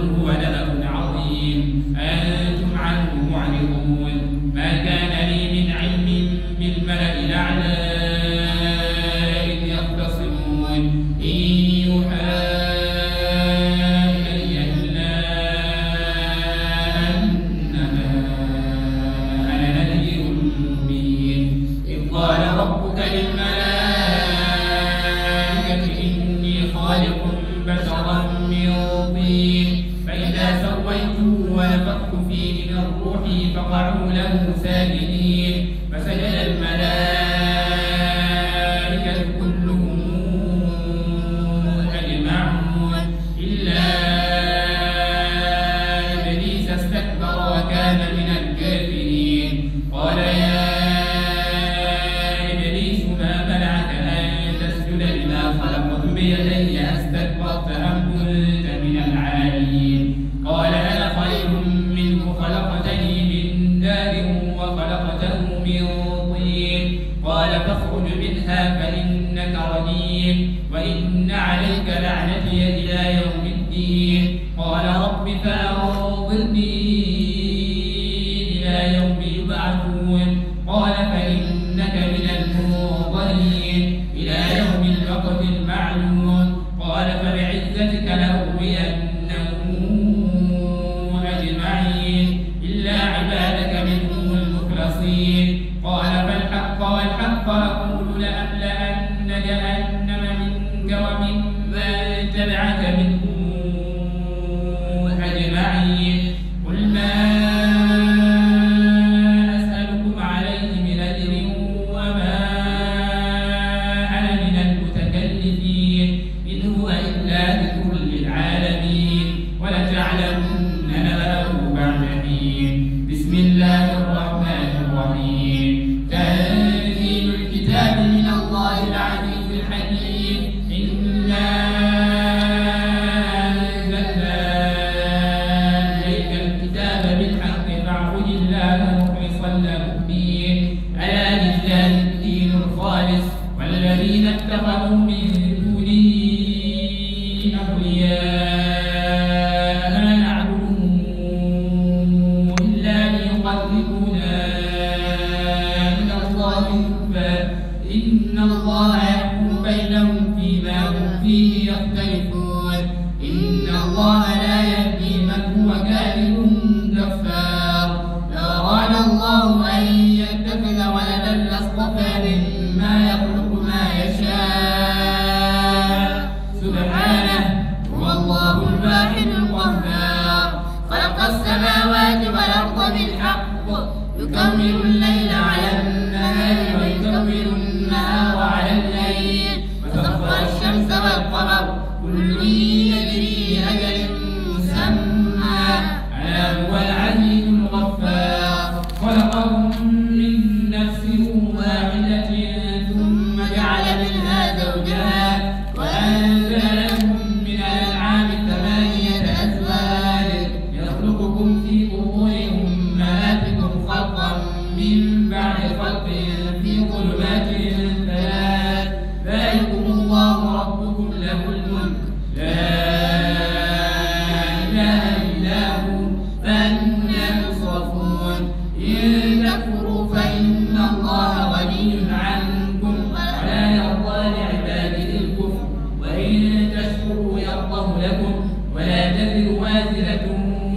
الغفار قل هو نبأ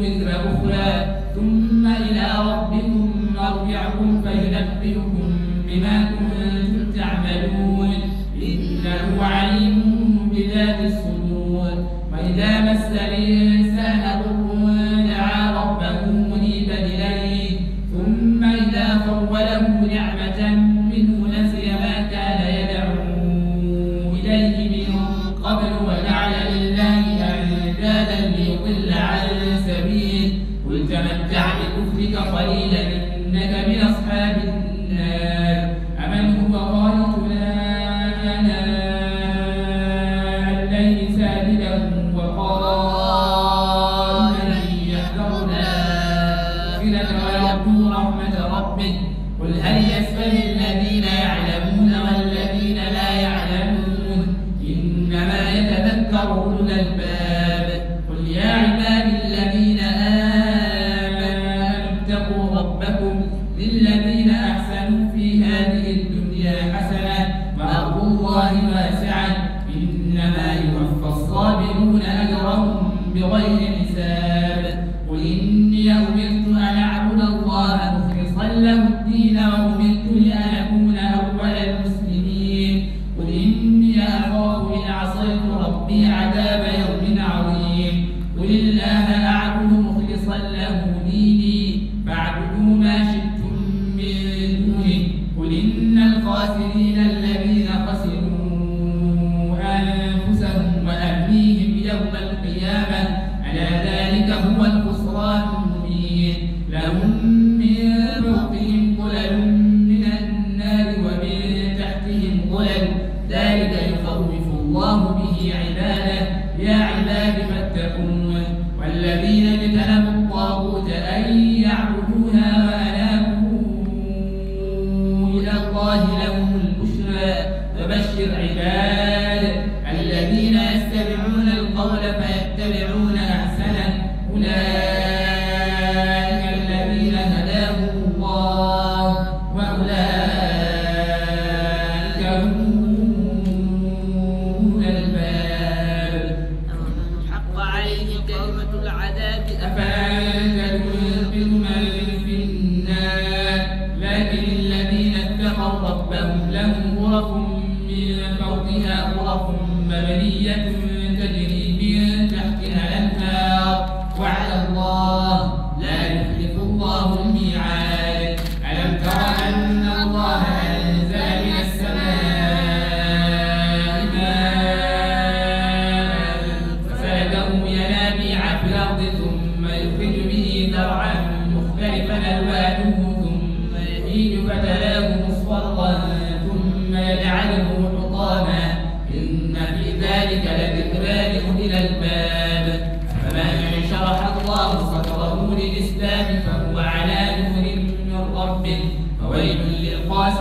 ذكر أخرى ثم إلى ربكم مرجعكم فينبئكم بما كنتم ربك قليلا إنك من أصحاب النار. أمن هو قانت آناء الليل ساجدا وقائما يحذر مغفرة ويرجو رحمة ربه. قل هل يسأل الذين يعلمون والذين one تأتيهم ظلم ذلك يخوف الله به عباده. يا عباد فاتقون والذين اجتنبوا الطاغوت أن يعبدوها وأنابوا إلى الله لهم البشرى. فبشر عباد الذين يستمعون القول فيتبعون أحسنه. أولئك ربهم لهم غرف من فوقها غرف مبنية تجري من تحتها الأنهار. وعلى الله لا يخلف الله الميعاد. ألم تر أن الله أنزل من السماء ماء فسلكه ينابيع في الأرض ثم يخرج به ذرعا.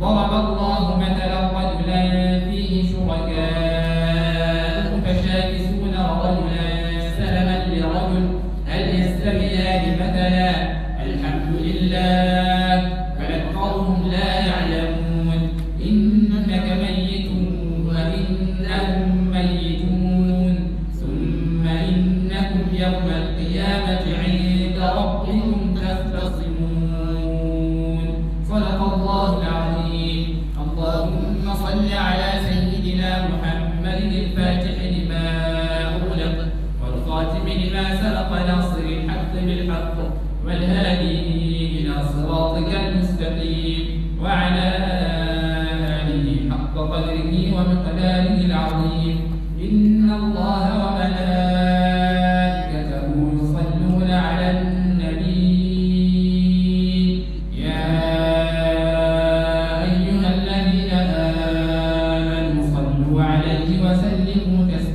ضرب الله مثلا والهادي إلى صراطك المستقيم وعلى آله حق قدره ومقداره العظيم. إن الله وملائكته يصلون على النبي. يا أيها الذين آمنوا صلوا عليه وسلموا تسليما